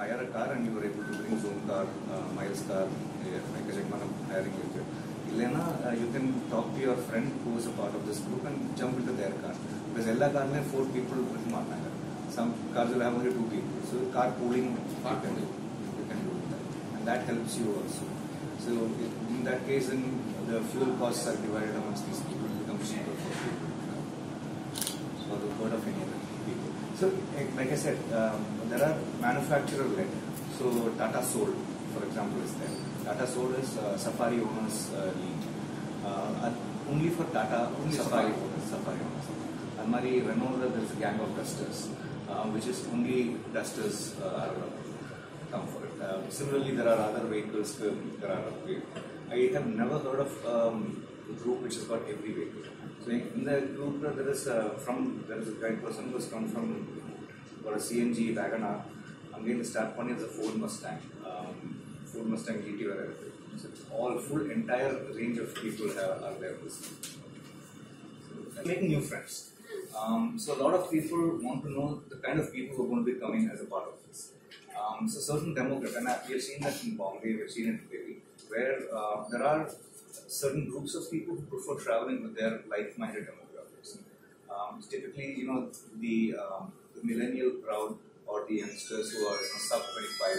hire a car and you were able to bring zone car, uh, miles car, like a man hiring agent. Ilena, uh, you can talk to your friend who is a part of this group and jump into their car. Because all cars have four people with Some cars will have only two people. So car pooling, you, can do, you that. And that helps you also. So in that case, the fuel costs are divided amongst these people. It cheaper for people. So the word of any. So, eh, like I said, um, there are manufacturer led. So, Tata Soul, for example, is there. Tata Soul is uh, Safari Owners uh, League. Uh, only for Tata Only Safari Safari. owners. Safari owners. Almari Renault, there is a gang of dusters, uh, which is only dusters uh, are come for it. Uh, similarly, there are other vehicles. uh, There are. I have never heard of um, group which has got every vehicle. So in the group, there is uh, from there is a guy person who has come from got a CNG Wagon R. Again, the start point is a Ford Mustang, um, Ford Mustang GT. whatever. So all full entire range of people have, are there. This so, making new friends. Um, so a lot of people want to know the kind of people who are going to be coming as a part of this. Um, so certain demographic, and we have seen that in Bombay, we have seen it in Delhi, where uh, there are certain groups of people who prefer traveling with their like-minded demographics. Um, typically, you know, the, um, the millennial crowd or the youngsters who are you know, sub 25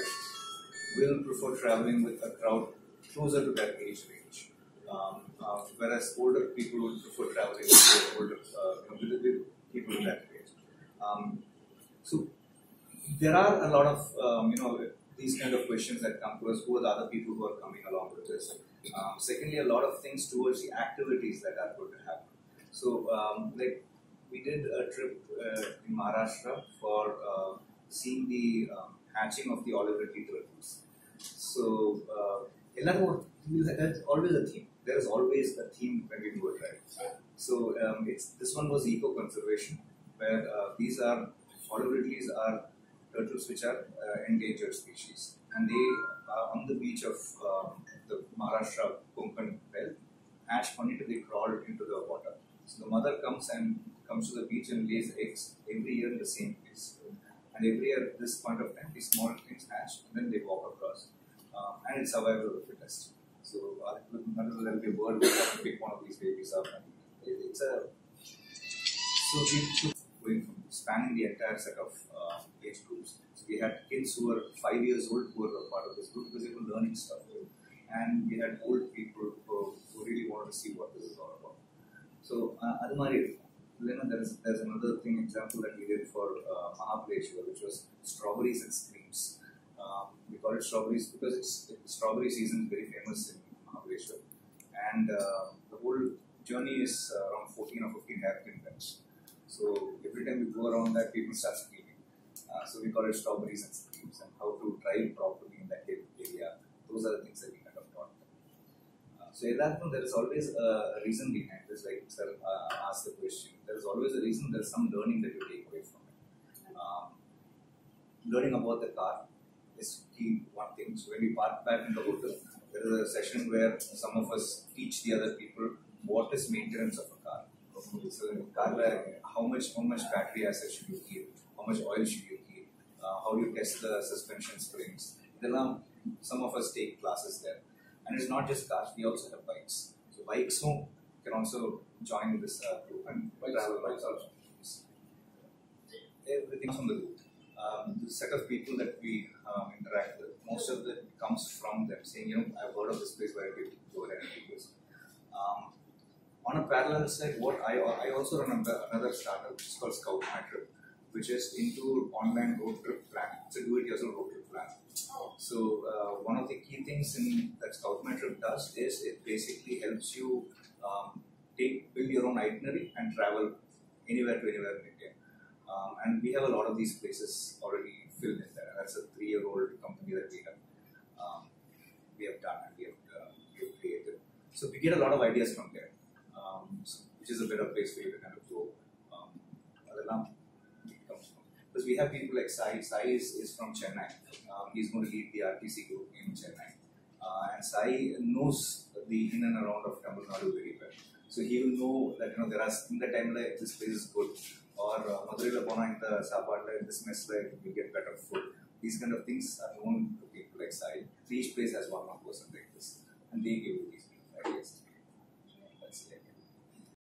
will prefer traveling with a crowd closer to their age range. Um, uh, whereas older people would prefer traveling with older, uh, people in that age. Um, so there are a lot of um, you know these kind of questions that come to us. Who are the other people who are coming along with this? Um, secondly, a lot of things towards the activities that are going to happen. So, um, like we did a trip uh, in Maharashtra for uh, seeing the um, hatching of the olive ridley turtles. So, uh, that's always a theme. There is always a theme when we do a right. So, um, it's this one was eco conservation, where uh, these are olive ridleys are turtles which are uh, endangered species, and they are on the beach of um, the Maharashtra Konkan belt, hatch they crawl into the water. So the mother comes and comes to the beach and lays eggs every year in the same place. And every year at this point of time, these small things hatch and then they walk across. Um, and it's survival of the fittest. So uh, will be a bird will come and pick one of these babies up. And it- it's a so we going from spanning the entire set of uh, had kids who were five years old who were part of this group because they were learning stuff. And we had old people who, who really wanted to see what this is all about. So, Adamari, uh, then there's, there's another thing example that we did for uh, Mahabaleshwar, which was strawberries and screams. Um, we call it strawberries because it's, strawberry season is very famous in Mahabaleshwar. And uh, the whole journey is uh, around 14 or 15 hairpin bends. So every time we go around that, people start uh, so we call it strawberries and cream. and how to drive properly in that area. Those are the things that we kind of taught them. Uh, so Edartham, there is always a reason behind this, like sir uh, asked the question. There is always a reason, there is some learning that you take away from it. Um, learning about the car is key one thing. So when we park back in the hotel, there is a session where some of us teach the other people what is maintenance of a car. So car, how much how much battery asset should you keep, how much oil should you how you test the suspension springs? Then um, some of us take classes there, and it's not just cars. We also have bikes. So bikes home can also join this uh, group and travel bikes also. Everything from the group. Um, the set of people that we um, interact with, most of it comes from them saying, you know, I've heard of this place where I did go ahead and do this. Um, on a parallel side, what I, I also run another startup which is called Scout My Trip, which is into online road trip planning. It's a do-it-yourself road trip plan. So uh, one of the key things in that Scout My Trip does is it basically helps you um, take build your own itinerary and travel anywhere to anywhere in India. Um, and we have a lot of these places already filled in there. That's a three-year-old company that we have um, we have done and we have, uh, we have created. So we get a lot of ideas from there, um, so- which is a better place for you to kind of we have people like Sai. Sai is, is from Chennai. Um, he's going to lead the RTC group in Chennai. Uh, and Sai knows the in and around of Tamil Nadu very well. So he will know that you know there are in the time like this place is good or uh, Madurai la pona in the Sapadla in this mess like we get better food these kind of things are known to people like Sai. Each place has one person like this, and they give you these ideas.